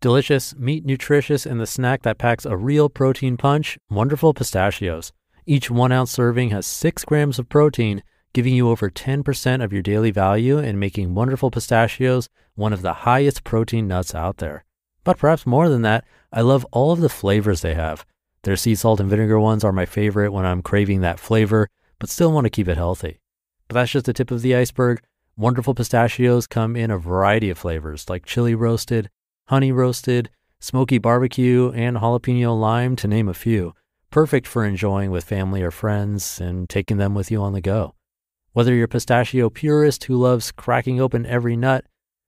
Delicious, meat nutritious, and the snack that packs a real protein punch, Wonderful Pistachios. Each one ounce serving has six grams of protein, giving you over 10% of your daily value and making Wonderful Pistachios one of the highest protein nuts out there. But perhaps more than that, I love all of the flavors they have. Their sea salt and vinegar ones are my favorite when I'm craving that flavor, but still want to keep it healthy. But that's just the tip of the iceberg. Wonderful pistachios come in a variety of flavors like chili roasted, honey roasted, smoky barbecue, and jalapeno lime, to name a few. Perfect for enjoying with family or friends and taking them with you on the go. Whether you're a pistachio purist who loves cracking open every nut,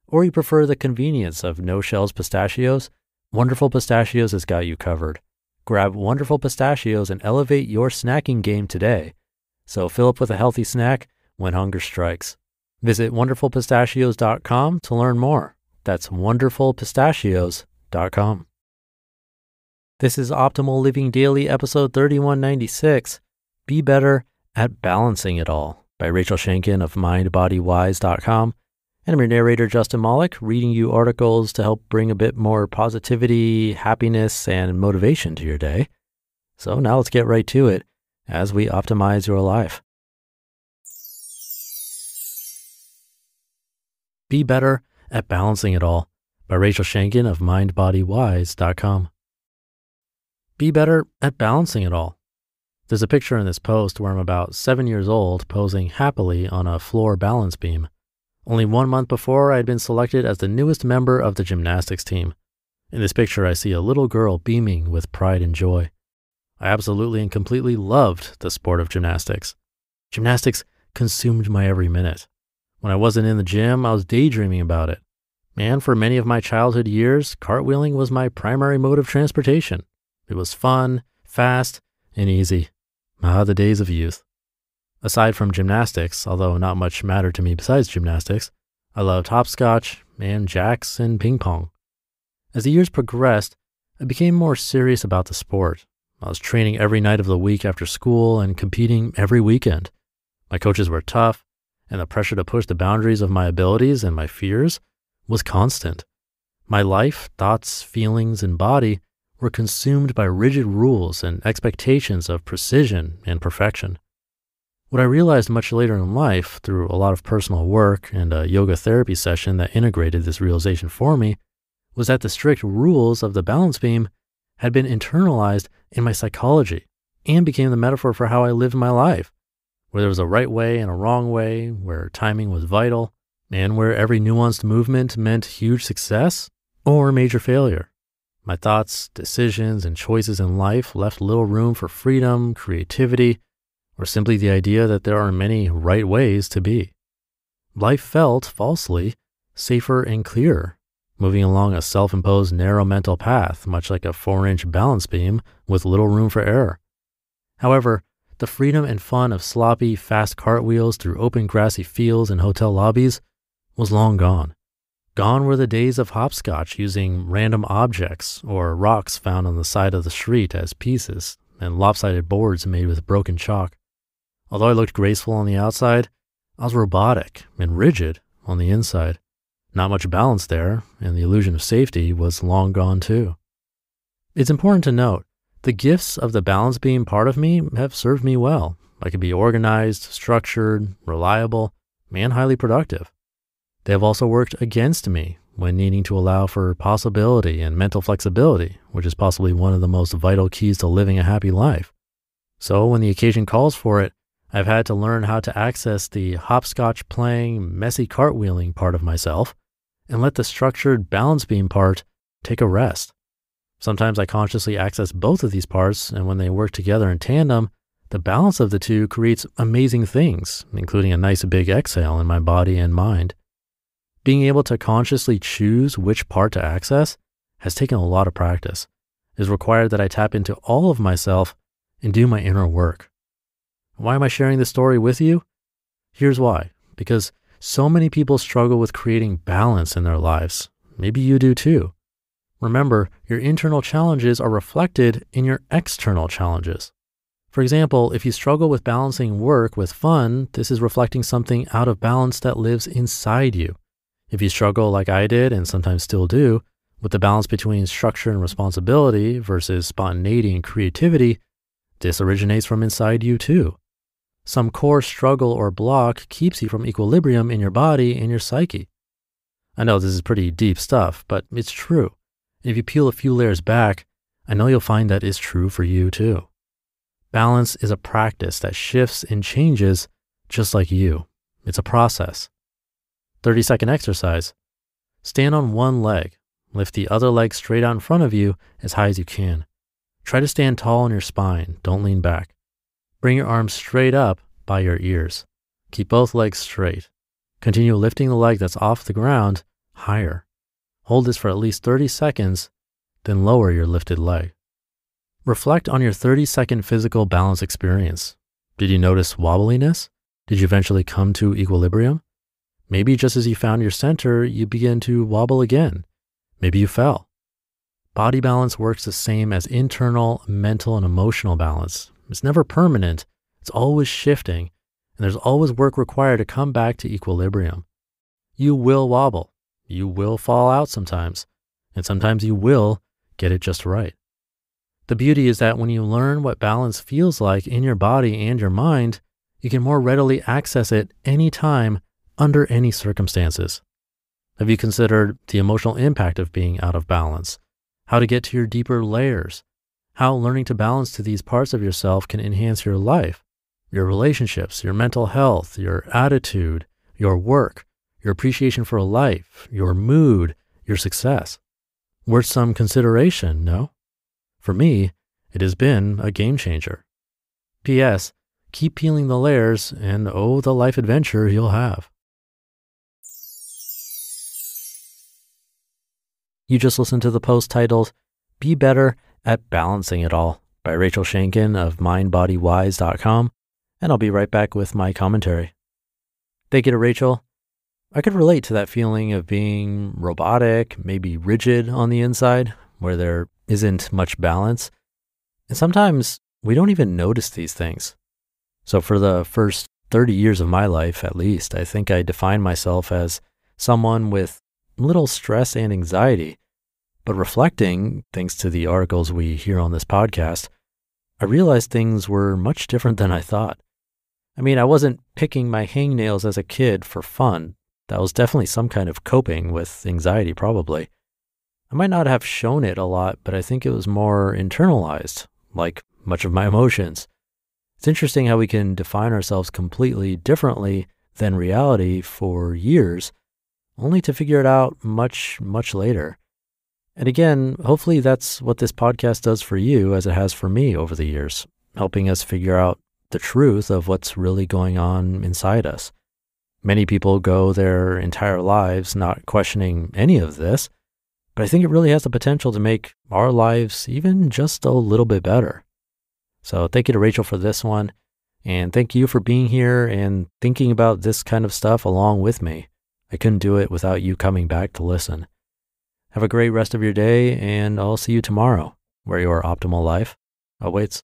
or you prefer the convenience of no shells pistachios, Wonderful Pistachios has got you covered. Grab Wonderful Pistachios and elevate your snacking game today. So fill up with a healthy snack when hunger strikes. Visit wonderfulpistachios.com to learn more. That's wonderfulpistachios.com. This is Optimal Living Daily, episode 3196 Be Better at Balancing It All by Rachel Shanken of MindBodyWise.com. And I'm your narrator, Justin Malik, reading you articles to help bring a bit more positivity, happiness, and motivation to your day. So now let's get right to it as we optimize your life. Be Better at Balancing It All by Rachel Shanken of MindBodyWise.com. Be better at balancing it all. There's a picture in this post where I'm about seven years old posing happily on a floor balance beam. Only one month before, I had been selected as the newest member of the gymnastics team. In this picture, I see a little girl beaming with pride and joy. I absolutely and completely loved the sport of gymnastics. Gymnastics consumed my every minute. When I wasn't in the gym, I was daydreaming about it. And for many of my childhood years, cartwheeling was my primary mode of transportation. It was fun, fast, and easy. Ah, the days of youth. Aside from gymnastics, although not much mattered to me besides gymnastics, I loved hopscotch and jacks and ping pong. As the years progressed, I became more serious about the sport. I was training every night of the week after school and competing every weekend. My coaches were tough, and the pressure to push the boundaries of my abilities and my fears was constant. My life, thoughts, feelings, and body were consumed by rigid rules and expectations of precision and perfection. What I realized much later in life through a lot of personal work and a yoga therapy session that integrated this realization for me was that the strict rules of the balance beam had been internalized in my psychology and became the metaphor for how I lived my life, where there was a right way and a wrong way, where timing was vital, and where every nuanced movement meant huge success or major failure. My thoughts, decisions, and choices in life left little room for freedom, creativity, or simply the idea that there are many right ways to be. Life felt, falsely, safer and clearer, moving along a self imposed narrow mental path, much like a four inch balance beam with little room for error. However, the freedom and fun of sloppy, fast cartwheels through open grassy fields and hotel lobbies was long gone. Gone were the days of hopscotch using random objects or rocks found on the side of the street as pieces and lopsided boards made with broken chalk. Although I looked graceful on the outside, I was robotic and rigid on the inside. Not much balance there, and the illusion of safety was long gone too. It's important to note the gifts of the balance beam part of me have served me well. I can be organized, structured, reliable, and highly productive. They have also worked against me when needing to allow for possibility and mental flexibility, which is possibly one of the most vital keys to living a happy life. So, when the occasion calls for it, I've had to learn how to access the hopscotch playing, messy cartwheeling part of myself and let the structured balance beam part take a rest. Sometimes I consciously access both of these parts, and when they work together in tandem, the balance of the two creates amazing things, including a nice big exhale in my body and mind. Being able to consciously choose which part to access has taken a lot of practice. It is required that I tap into all of myself and do my inner work. Why am I sharing this story with you? Here's why because so many people struggle with creating balance in their lives. Maybe you do too. Remember, your internal challenges are reflected in your external challenges. For example, if you struggle with balancing work with fun, this is reflecting something out of balance that lives inside you. If you struggle like I did and sometimes still do With the balance between structure and responsibility versus spontaneity and creativity, this originates from inside you too. Some core struggle or block keeps you from equilibrium in your body and your psyche. I know this is pretty deep stuff, but it's true. If you peel a few layers back, I know you'll find that is true for you too. Balance is a practice that shifts and changes just like you. It's a process. 30 second exercise. Stand on one leg. Lift the other leg straight out in front of you as high as you can. Try to stand tall on your spine. Don't lean back. Bring your arms straight up by your ears. Keep both legs straight. Continue lifting the leg that's off the ground higher. Hold this for at least 30 seconds, then lower your lifted leg. Reflect on your 30 second physical balance experience. Did you notice wobbliness? Did you eventually come to equilibrium? Maybe just as you found your center, you begin to wobble again. Maybe you fell. Body balance works the same as internal, mental, and emotional balance. It's never permanent, it's always shifting, and there's always work required to come back to equilibrium. You will wobble, you will fall out sometimes, and sometimes you will get it just right. The beauty is that when you learn what balance feels like in your body and your mind, you can more readily access it anytime, under any circumstances. Have you considered the emotional impact of being out of balance? How to get to your deeper layers? How learning to balance to these parts of yourself can enhance your life, your relationships, your mental health, your attitude, your work, your appreciation for a life, your mood, your success. Worth some consideration, no? For me, it has been a game changer. P.S. Keep peeling the layers, and oh, the life adventure you'll have. You just listened to the post titled Be Better at Balancing It All by Rachel Shanken of MindBodyWise.com, and I'll be right back with my commentary. Thank you to Rachel. I could relate to that feeling of being robotic, maybe rigid on the inside, where there isn't much balance. And sometimes we don't even notice these things. So, for the first 30 years of my life, at least, I think I defined myself as someone with little stress and anxiety. But reflecting, thanks to the articles we hear on this podcast, I realized things were much different than I thought. I mean, I wasn't picking my hangnails as a kid for fun. That was definitely some kind of coping with anxiety, probably. I might not have shown it a lot, but I think it was more internalized, like much of my emotions. It's interesting how we can define ourselves completely differently than reality for years, only to figure it out much, much later. And again, hopefully that's what this podcast does for you as it has for me over the years, helping us figure out the truth of what's really going on inside us. Many people go their entire lives not questioning any of this, but I think it really has the potential to make our lives even just a little bit better. So thank you to Rachel for this one. And thank you for being here and thinking about this kind of stuff along with me. I couldn't do it without you coming back to listen. Have a great rest of your day, and I'll see you tomorrow where your optimal life awaits.